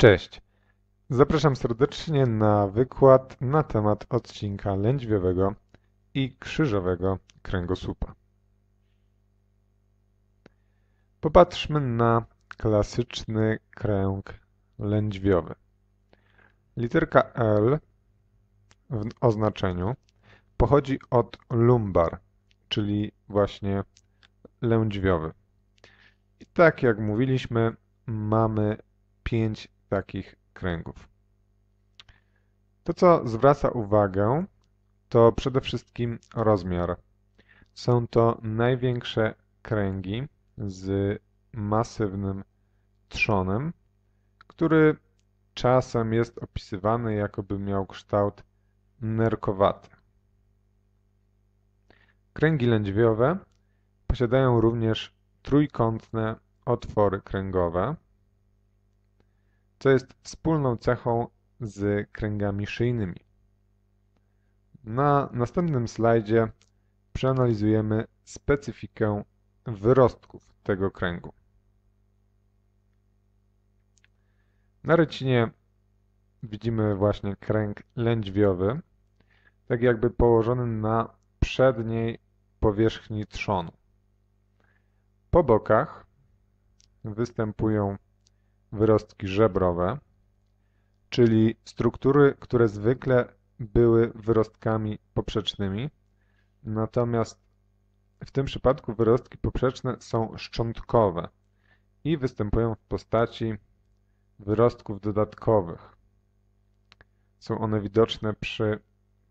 Cześć. Zapraszam serdecznie na wykład na temat odcinka lędźwiowego i krzyżowego kręgosłupa. Popatrzmy na klasyczny kręg lędźwiowy. Literka L w oznaczeniu pochodzi od lumbar, czyli właśnie lędźwiowy. I tak jak mówiliśmy, mamy pięć takich kręgów. To, co zwraca uwagę, to przede wszystkim rozmiar. Są to największe kręgi z masywnym trzonem, który czasem jest opisywany jakoby miał kształt nerkowaty. Kręgi lędźwiowe posiadają również trójkątne otwory kręgowe, co jest wspólną cechą z kręgami szyjnymi. Na następnym slajdzie przeanalizujemy specyfikę wyrostków tego kręgu. Na rycinie widzimy właśnie kręg lędźwiowy, tak jakby położony na przedniej powierzchni trzonu. Po bokach występują wyrostki żebrowe, czyli struktury, które zwykle były wyrostkami poprzecznymi, natomiast w tym przypadku wyrostki poprzeczne są szczątkowe i występują w postaci wyrostków dodatkowych. Są one widoczne przy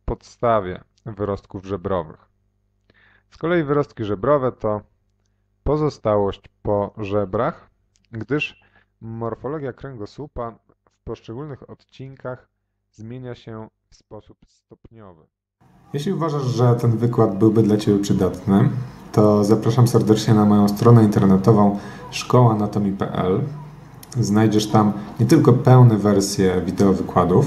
podstawie wyrostków żebrowych. Z kolei wyrostki żebrowe to pozostałość po żebrach, gdyż Morfologia kręgosłupa w poszczególnych odcinkach zmienia się w sposób stopniowy. Jeśli uważasz, że ten wykład byłby dla Ciebie przydatny, to zapraszam serdecznie na moją stronę internetową szkołanatomii.pl. Znajdziesz tam nie tylko pełne wersje wideo wykładów,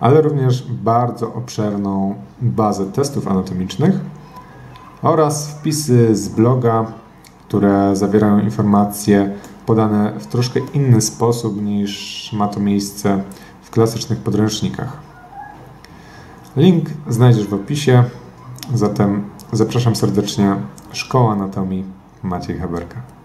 ale również bardzo obszerną bazę testów anatomicznych oraz wpisy z bloga, które zawierają informacje podane w troszkę inny sposób niż ma to miejsce w klasycznych podręcznikach. Link znajdziesz w opisie, zatem zapraszam serdecznie Szkoła Anatomii Maciej Haberka.